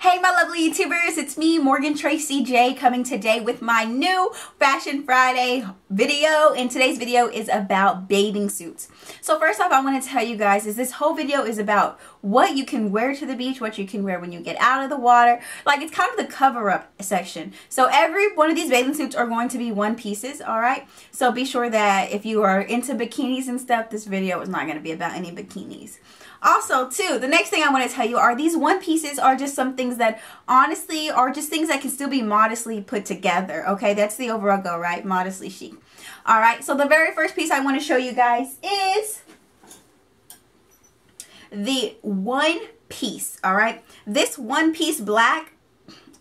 Hey my lovely YouTubers, it's me Morgan Tracy J coming today with my new Fashion Friday video and today's video is about bathing suits. So first off I want to tell you guys is this whole video is about what you can wear to the beach, what you can wear when you get out of the water. Like it's kind of the cover up section. So every one of these bathing suits are going to be one pieces, alright? So be sure that if you are into bikinis and stuff, this video is not going to be about any bikinis. Also, too, the next thing I want to tell you are these one pieces are just some things that honestly are just things that can still be modestly put together. Okay, that's the overall goal, right? Modestly chic. All right, so the very first piece I want to show you guys is the one piece. All right, this one piece black.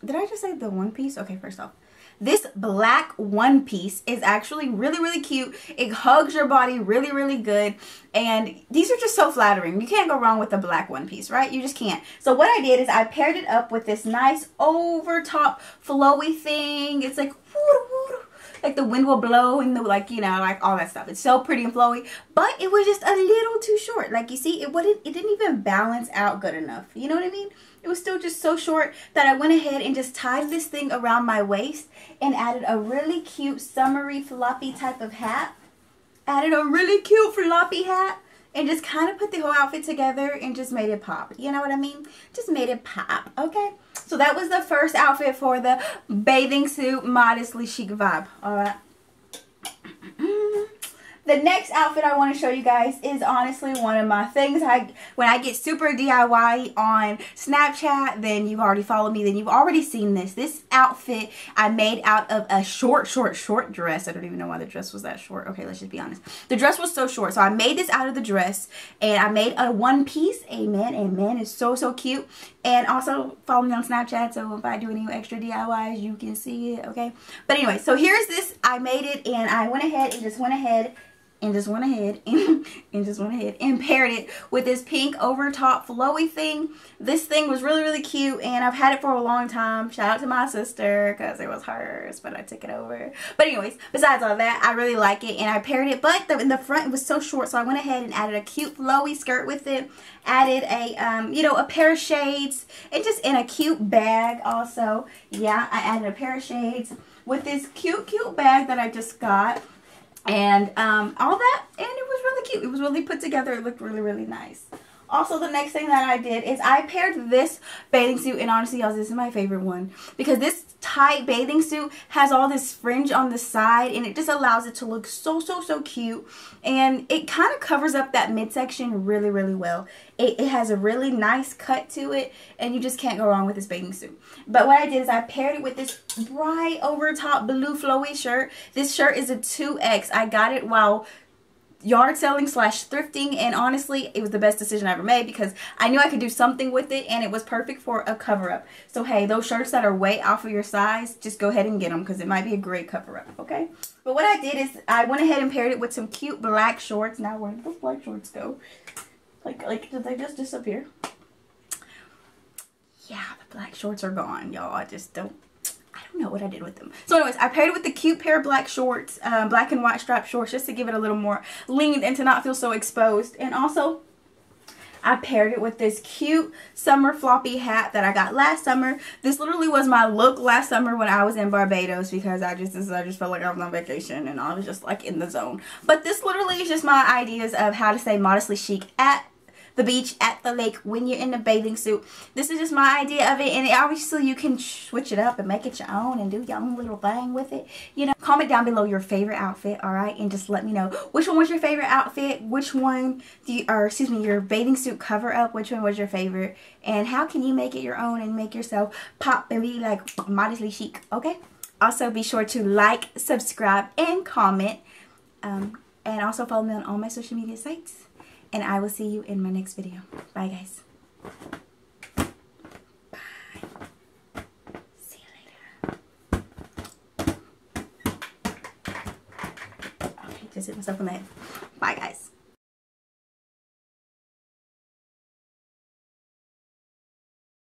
Did I just say the one piece? Okay, first off. This black one piece is actually really, really cute. It hugs your body really, really good. And these are just so flattering. You can't go wrong with a black one piece, right? You just can't. So what I did is I paired it up with this nice over top flowy thing. It's like, like the wind will blow and the like you know like all that stuff it's so pretty and flowy but it was just a little too short like you see it wouldn't it didn't even balance out good enough you know what i mean it was still just so short that I went ahead and just tied this thing around my waist and added a really cute summery floppy type of hat. Added a really cute floppy hat and just kind of put the whole outfit together and just made it pop. You know what I mean? Just made it pop, okay? So that was the first outfit for the bathing suit modestly chic vibe, all right? The next outfit I want to show you guys is honestly one of my things. I When I get super DIY on Snapchat, then you've already followed me, then you've already seen this. This outfit I made out of a short, short, short dress. I don't even know why the dress was that short. Okay, let's just be honest. The dress was so short, so I made this out of the dress, and I made a one piece. Amen, amen. It's so, so cute. And also follow me on Snapchat, so if I do any extra DIYs, you can see it, okay? But anyway, so here's this. I made it, and I went ahead and just went ahead and just went ahead and, and just went ahead and paired it with this pink over top flowy thing. This thing was really, really cute and I've had it for a long time. Shout out to my sister because it was hers, but I took it over. But anyways, besides all that, I really like it and I paired it, but the, in the front it was so short, so I went ahead and added a cute flowy skirt with it. Added a, um, you know, a pair of shades and just in a cute bag also. Yeah, I added a pair of shades with this cute, cute bag that I just got and um, all that and it was really cute. It was really put together. It looked really really nice also the next thing that I did is I paired this bathing suit and honestly y'all this is my favorite one. Because this tight bathing suit has all this fringe on the side and it just allows it to look so so so cute. And it kind of covers up that midsection really really well. It, it has a really nice cut to it and you just can't go wrong with this bathing suit. But what I did is I paired it with this bright over top blue flowy shirt. This shirt is a 2x I got it while yard selling slash thrifting and honestly it was the best decision I ever made because I knew I could do something with it and it was perfect for a cover up so hey those shirts that are way off of your size just go ahead and get them because it might be a great cover up okay? But what I did is I went ahead and paired it with some cute black shorts. Now where did those black shorts go? Like like did they just disappear? Yeah the black shorts are gone y'all. I just don't don't know what I did with them. So anyways, I paired it with the cute pair of black shorts, um, black and white strap shorts, just to give it a little more length and to not feel so exposed. And also, I paired it with this cute summer floppy hat that I got last summer. This literally was my look last summer when I was in Barbados because I just I just felt like I was on vacation and I was just like in the zone. But this literally is just my ideas of how to stay modestly chic at the beach at the lake when you're in the bathing suit. This is just my idea of it and obviously you can switch it up and make it your own and do your own little thing with it. You know, comment down below your favorite outfit, alright? And just let me know which one was your favorite outfit, which one, you, or excuse me, your bathing suit cover up, which one was your favorite, and how can you make it your own and make yourself pop and be like modestly chic, okay? Also, be sure to like, subscribe, and comment. Um, and also follow me on all my social media sites and I will see you in my next video. Bye, guys. Bye. See you later. Okay, just hit myself on the head. Bye, guys.